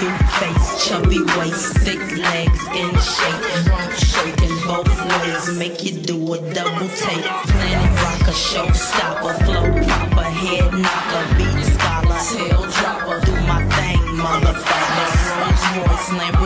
cute face, chubby waist, thick legs in shape. Rump shaking both ways, make you do a double take. Planet rocker, showstopper, flow proper, head knocker, beat scholar, tail dropper. Do my thing, motherfucker. Rolls Royce, name.